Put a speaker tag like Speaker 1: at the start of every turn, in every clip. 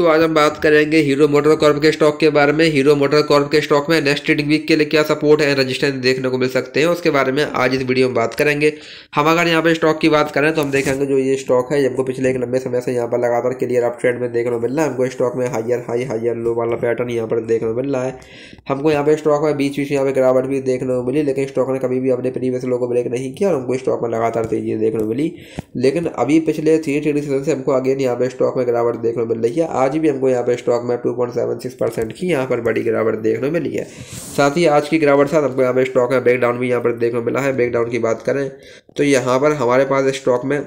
Speaker 1: तो आज हम बात करेंगे हीरो मोटर कॉर्प के स्टॉक के बारे में। हीरो मोटर कॉर्प के स्टॉक में नेक्स्ट ट्रेडिंग वीक के लिए क्या सपोर्ट है, रजिस्टेंस देखने को मिल सकते हैं, उसके बारे में आज इस वीडियो में बात करेंगे। हम अगर यहाँ पे स्टॉक की बात करें तो हम देखेंगे जो ये स्टॉक है हमको पिछले एक लंबे समय से यहाँ पर लगातार क्लियर अप ट्रेंड में देखने को मिल रहा है। हमको स्टॉक में हाइयर हाई हाइयर लो वाला पैटर्न यहाँ पर देखने को मिल रहा है। हमको यहाँ पर स्टॉक में बीच बीच यहाँ पर गिरावट भी देखने को मिली, लेकिन स्टॉक ने कभी भी अपने प्रीवियस लो को ब्रेक नहीं किया और हमको स्टॉक में लगातार तेज़ी देखने को मिली। लेकिन अभी पिछले थ्री ट्रेडिंग सेशन से हमको अगेन यहाँ पे स्टॉक में गिरावट देखने को मिल रही है। आज भी हमको यहाँ पर स्टॉक में two point seven six percent की यहाँ पर बड़ी गिरावट देखने मिली है। साथ ही आज की गिरावट साथ हमको यहाँ पर स्टॉक में ब्रेकडाउन भी यहाँ पर देखने मिला है। ब्रेकडाउन की बात करें तो यहाँ पर हमारे पास स्टॉक में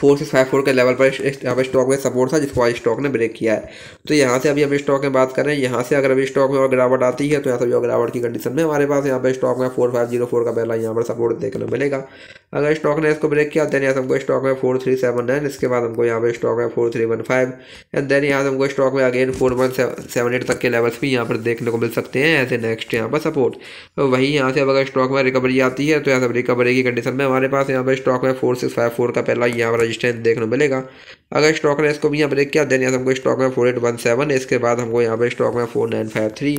Speaker 1: फोर सिक्स फाइव फोर के लेवल पर यहाँ पर स्टॉक में सपोर्ट था, जिसको आज स्टॉक ने ब्रेक किया है। तो यहाँ से अभी हम स्टॉक में बात करें यहाँ से अगर अभी स्टॉक में और गिरावट आती है तो यहाँ से और गिरावट की कंडीशन में हमारे पास यहाँ पर स्टॉक में फोर फाइव ज़ीरो फोर का पहला यहाँ पर सपोर्ट देखने मिलेगा। अगर स्टॉक ने इसको ब्रेक किया देन यहाँ से हमको स्टॉक में फोर थ्री सेवन नाइन इसके बाद हमको यहाँ पे स्टॉक में four three one five and then यहाँ से हमको स्टॉक में again four one seven eight तक के लेवल्स भी यहाँ पर देखने को मिल सकते हैं ऐसे नेक्स्ट यहाँ पर सपोर्ट तो वही यहाँ से अगर स्टॉक में रिकवरी आती है तो यहाँ से रिकवरी की कंडीशन में हमारे पास यहाँ पर स्टॉक में फोर सिक्स फाइव फोर का पहला यहाँ पर रजिस्टेंस देखने को मिलेगा। अगर स्टॉक ने इसको भी यहाँ ब्रेक किया देन यहाँ हमको स्टॉक में फोर एट वन सेवन इसके बाद हमको यहाँ पे स्टॉक में फोर नाइन फाइव थ्री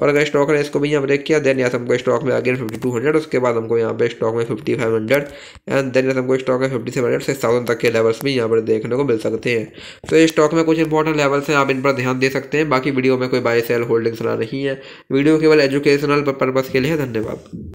Speaker 1: और अगर स्टॉक ने इसको भी यहाँ ब्रेक किया देन यहाँ हमको स्टॉक में अगेन फिफ्टी टू हंड्रेड उसके बाद हमको यहाँ पे स्टॉक में fifty five hundred and then हमको स्टॉक में fifty seven hundred six thousand तक के लेवल्स भी यहाँ पर देखने को मिल सकते हैं। तो ये स्टॉक में कुछ इंपॉर्टेंट लेवल्स हैं, आप इन पर ध्यान दे सकते हैं। बाकी वीडियो में कोई बाई सेल होल्डिंग सलाह नहीं है। वीडियो केवल एजुकेशनल पर्पज़ के लिए धन्यवाद।